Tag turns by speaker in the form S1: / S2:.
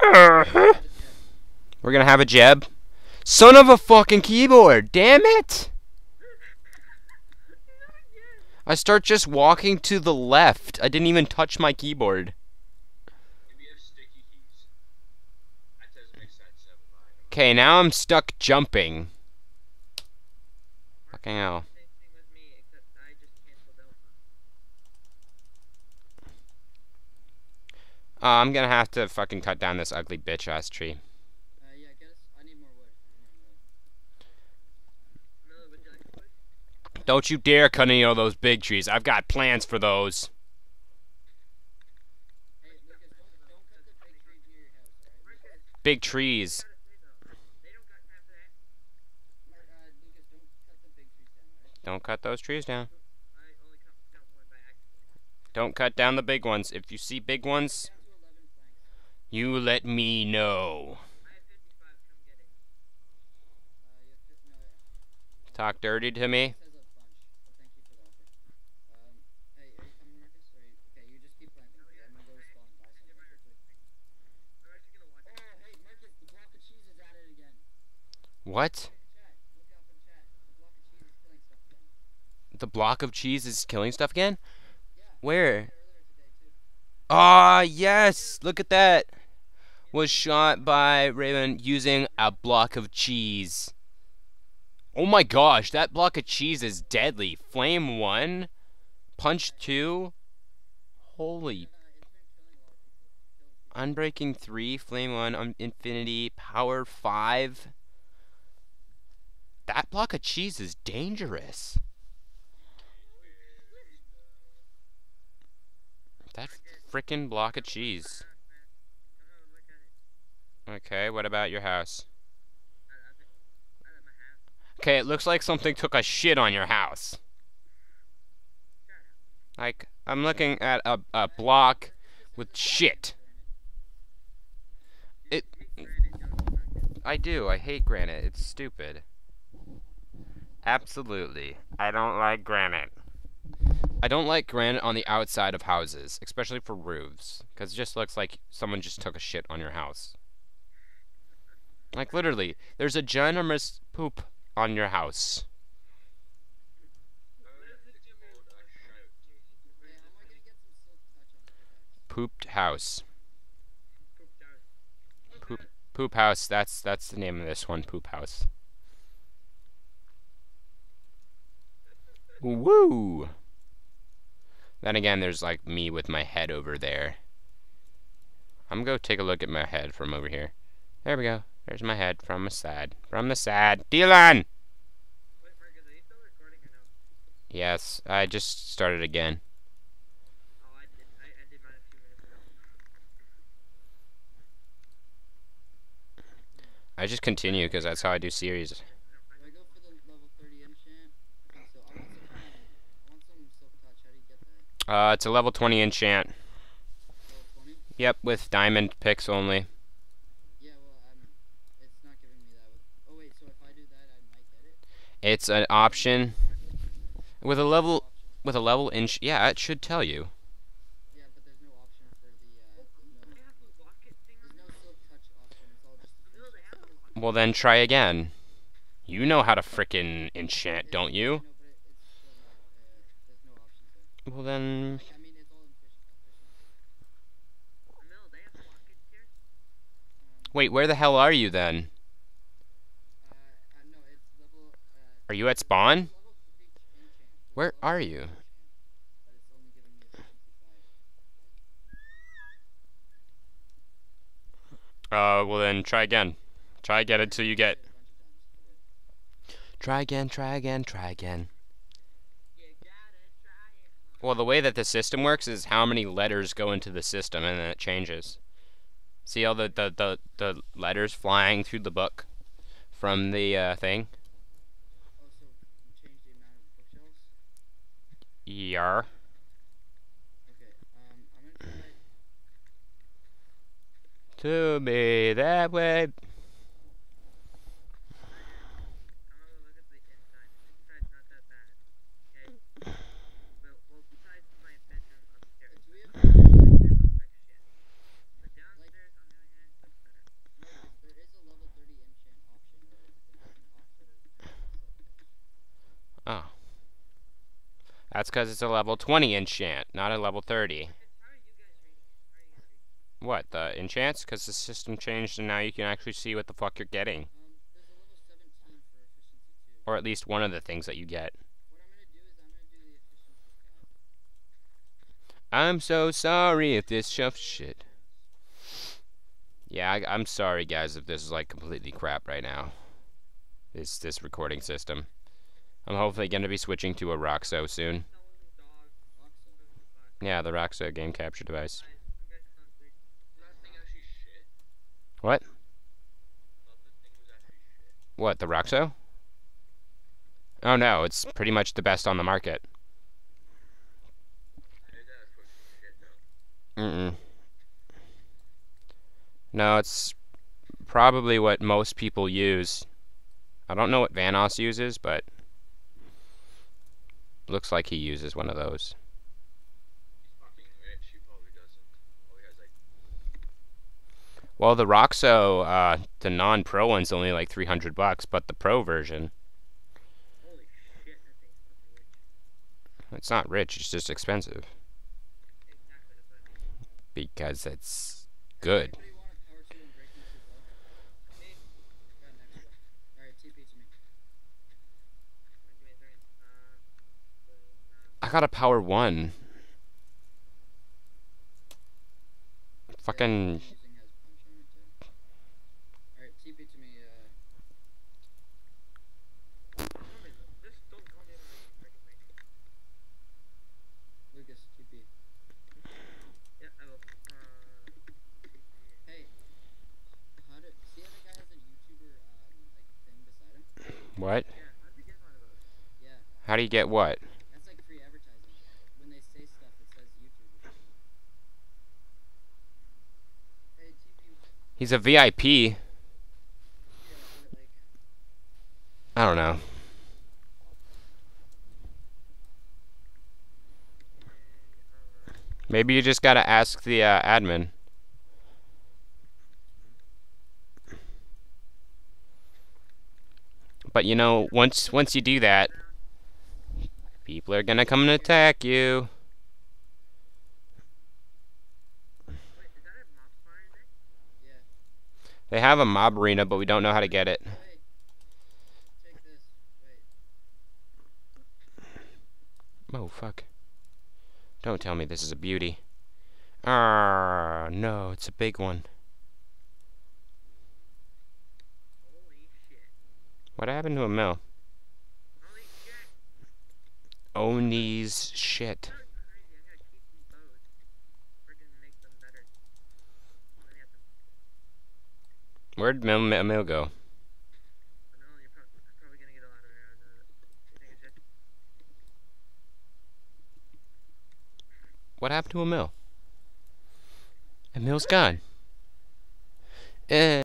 S1: Uh-huh. We're gonna have a jeb. Son of a fucking keyboard! Damn it! I start just walking to the left. I didn't even touch my keyboard. Okay, now I'm stuck jumping. Fucking hell.
S2: Same thing with me, except I just canceled out.
S1: Uh, I'm gonna have to fucking cut down this ugly bitch ass tree.
S3: Uh, yeah, get. I need more wood.
S2: Miller, like?
S1: Don't you dare cut any of those big trees. I've got plans for those.
S3: Hey, Lucas, don't, don't big tree house, alright?
S1: Big trees.
S2: gotta say though, they don't got time for that.
S3: Mar- Lucas, don't cut the big trees down, alright?
S1: Don't cut those trees down.
S2: I only cut down one by accident.
S1: Don't cut down the big ones. If you see big ones,
S3: Down to 11 planks.
S1: You let me know.
S2: I have 55, come get it.
S3: You have to, no, it
S1: Talk dirty to me.
S3: Oh.
S1: What?
S3: The block of cheese is killing stuff again.
S1: Where? Ah, yes. Look at that. Was shot by Raven using a block of cheese. Oh my gosh, that block of cheese is deadly. Flame 1, punch 2. Holy. Unbreaking 3, Flame 1, um, Infinity, Power 5. That block of cheese is dangerous. That frickin' block of cheese.
S2: Oh, look at it.
S1: Okay, what about your house?
S2: I love it. I love my house.
S1: Okay, it looks like something took a shit on your house. Like, I'm looking at a, a block with shit. It. I do. I hate granite. It's stupid. Absolutely. I don't like granite. I don't like granite on the outside of houses, especially for roofs, because it just looks like someone just took a shit on your house. Like, literally, there's a ginormous poop on your house. Pooped house. Poop, poop house. That's that's the name of this one. Poop house. Woo! Then again, there's like me with my head over there. I'm gonna go take a look at my head from over here. There we go. There's my head from the side. From the side. Dylan!
S2: Wait, or no?
S1: Yes, I just started again.
S2: I
S1: just continue because that's how I do series.
S3: Do I go for the level 30 enchant? So I want some, I want some silk touch. How do you get that?
S1: Uh, it's a level 20 enchant.
S3: Level 20?
S1: Yep, with diamond picks only.
S3: Yeah, well, um, it's not giving me that. With, oh wait, so if I do that, I might get it.
S1: It's an option with a level with a level inch. Yeah, it should tell you.
S3: Yeah, but there's no option for the. Uh, no,
S2: have a rocket thing on
S3: there's no
S2: it.
S3: silk touch option. It's all just. the
S2: No, they have a rocket.
S1: Well, then try again. You know how to frickin' enchant, don't you?
S3: No, but it, it's still not. Uh, there's no options there.
S1: Well, then.
S3: I mean, it's all efficient. efficient.
S2: No, they have rockets here.
S3: Um,
S1: Wait, where the hell are you then?
S3: uh, uh, no, it's level. Uh,
S1: Are you at spawn?
S3: level 3 enchant. So
S1: Where are you?
S3: enchant, But it's only giving me a 65.
S1: Uh, well then try again. Try again until you get.
S3: A bunch of times. Okay.
S1: Try again, try again, try again.
S2: You gotta try it.
S1: Well, the way that the system works is how many letters go into the system, and then it changes. See all the the, the, the letters flying through the book from the uh, thing? Yar.
S3: Okay. Um, gonna try.
S1: To be that way.
S2: I'm gonna look at the inside. The inside's not that bad. Okay. Well, well, besides my bedroom upstairs.
S3: Do we have?
S2: My bedroom looks like shit. But downstairs, on the other hand,
S1: That's because it's a level 20 enchant, not a level 30.
S2: How are you guys reading? How are you guys reading?
S1: What, the enchants? Because the system changed and now you can actually see what the fuck you're getting.
S3: Um, there's a level 17 for efficiency too.
S1: Or at least one of the things that you get.
S3: What I'm gonna do is I'm
S1: so sorry if this shuff shit. Yeah, I, I'm sorry, guys, if this is like completely crap right now. This this recording system. I'm hopefully going to be switching to a Roxio soon. Yeah, the Roxio game capture device. What? What, the Roxio? Oh no, it's pretty much the best on the market. Mm-mm. No, it's probably what most people use. I don't know what Vanoss uses, but looks like he uses one of those. Well, the Roxio, uh, the non-pro one's only like 300 bucks, but the pro version.
S2: Shit.
S1: It's not rich, it's just expensive
S2: Exactly,
S1: because it's good.
S3: Did
S2: you get one of those?
S3: Yeah,
S1: How do you get what?
S3: that's like free advertising. When they say stuff, it says YouTuber. Hey, TP,
S1: He's a VIP. I don't know. Maybe you just gotta ask the uh, admin. But you know, once once you do that, people are gonna come and attack you.
S2: wait, is that a mob spawner in there?
S3: yeah.
S1: They have a mob arena, but we don't know how to get it.
S3: Oh,
S1: fuck! Don't tell me this is a beauty. Ah, no, it's a big one. What happened to
S2: Emil?
S1: Oni's shit.
S2: That's crazy. I'm gonna keep these bows. Friggin' make them better. Then you have to
S1: Where'd mill, mill, mill go?
S2: I know you're prob- probably gonna get a lot of arrows out of think it's just
S1: What happened to? Emil's gone. Eh.